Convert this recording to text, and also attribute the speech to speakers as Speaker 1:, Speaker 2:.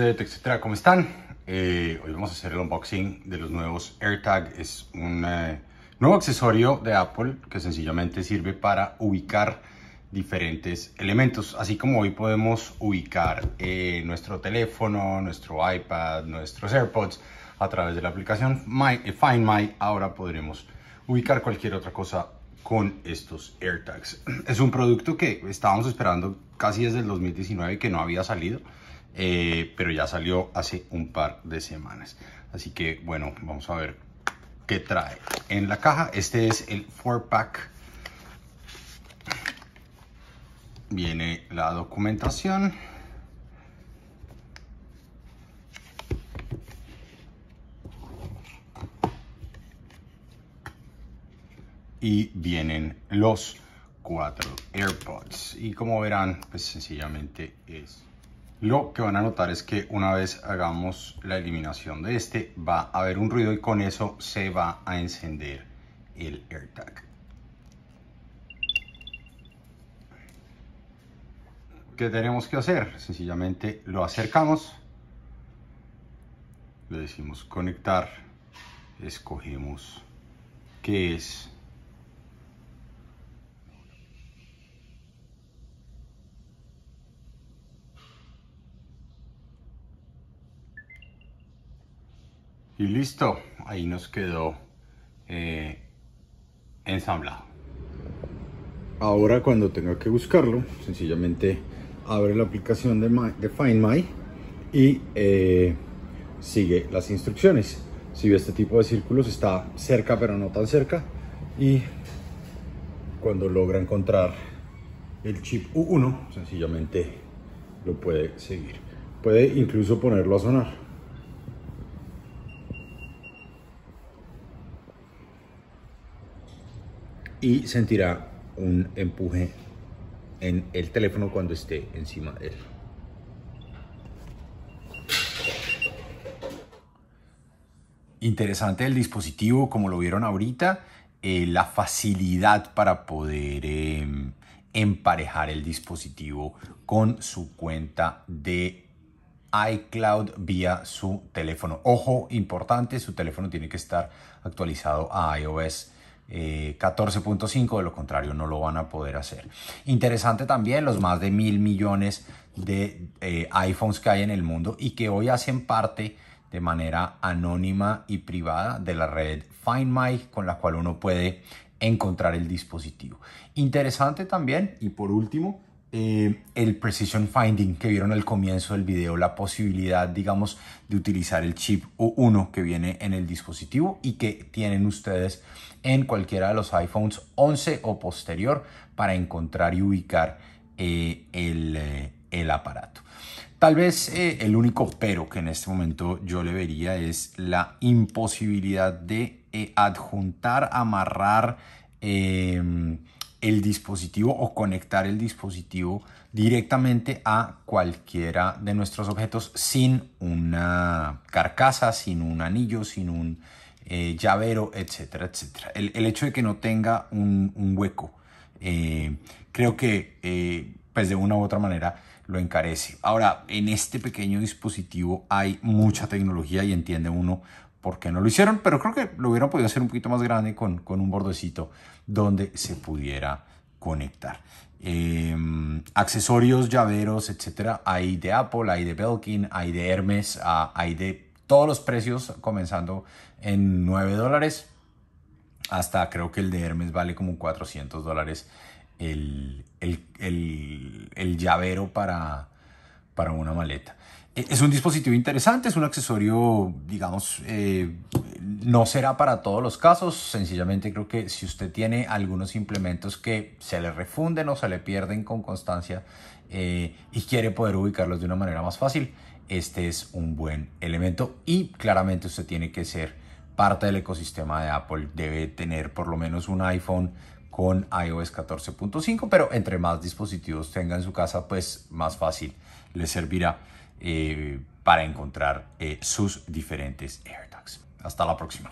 Speaker 1: de TechCetera, ¿cómo están? Eh, hoy vamos a hacer el unboxing de los nuevos AirTag. Es un eh, nuevo accesorio de Apple que sencillamente sirve para ubicar diferentes elementos. Así como hoy podemos ubicar eh, nuestro teléfono, nuestro iPad, nuestros AirPods a través de la aplicación Find My, ahora podremos ubicar cualquier otra cosa con estos AirTags. Es un producto que estábamos esperando casi desde el 2019 que no había salido. Eh, pero ya salió hace un par de semanas. Así que bueno, vamos a ver qué trae en la caja. Este es el 4-pack. Viene la documentación. Y vienen los cuatro AirPods. Y como verán, pues sencillamente es lo que van a notar es que una vez hagamos la eliminación de este, va a haber un ruido y con eso se va a encender el AirTag. ¿Qué tenemos que hacer? Sencillamente lo acercamos, le decimos conectar, escogemos qué es Y listo, ahí nos quedó eh, ensamblado. Ahora cuando tenga que buscarlo, sencillamente abre la aplicación de, Find My y eh, sigue las instrucciones. Si ve este tipo de círculos está cerca pero no tan cerca y cuando logra encontrar el chip U1 sencillamente lo puede seguir. Puede incluso ponerlo a sonar. Y sentirá un empuje en el teléfono cuando esté encima de él. Interesante el dispositivo, como lo vieron ahorita, eh, la facilidad para poder em, emparejar el dispositivo con su cuenta de iCloud vía su teléfono. Ojo, importante, su teléfono tiene que estar actualizado a iOS 14.5, eh, de lo contrario no lo van a poder hacer. Interesante también los más de mil millones de eh, iPhones que hay en el mundo y que hoy hacen parte de manera anónima y privada de la red Find My con la cual uno puede encontrar el dispositivo. Interesante también y por último eh, el Precision Finding que vieron al comienzo del video, la posibilidad, digamos, de utilizar el chip U1 que viene en el dispositivo y que tienen ustedes en cualquiera de los iPhones 11 o posterior para encontrar y ubicar eh, el, eh, el, aparato. Tal vez el único pero que en este momento yo le vería es la imposibilidad de adjuntar, amarrar, el dispositivo o conectar el dispositivo directamente a cualquiera de nuestros objetos sin una carcasa, sin un anillo, sin un eh, llavero, etcétera, etcétera. El, hecho de que no tenga un, hueco, eh, creo que eh, pues de una u otra manera lo encarece. Ahora, en este pequeño dispositivo hay mucha tecnología y entiende uno por qué no lo hicieron, pero creo que lo hubieran podido hacer un poquito más grande con, con un bordecito donde se pudiera conectar. Em, accesorios, llaveros, etcétera, hay de Apple, hay de Belkin, hay de Hermes, ah, hay de todos los precios comenzando en 9 dólares hasta creo que el de Hermes vale como 400 dólares el, el llavero para, para una maleta. Eh, es un dispositivo interesante, es un accesorio, digamos, eh, no será para todos los casos. Sencillamente creo que si usted tiene algunos implementos que se le refunden o se le pierden con constancia eh, y quiere poder ubicarlos de una manera más fácil, este es un buen elemento y claramente usted tiene que ser parte del ecosistema de Apple. Debe tener por lo menos un iPhone con iOS 14.5, pero entre más dispositivos tenga en su casa, pues más fácil le servirá. Eh, para encontrar eh, sus diferentes AirTags. Hasta la próxima.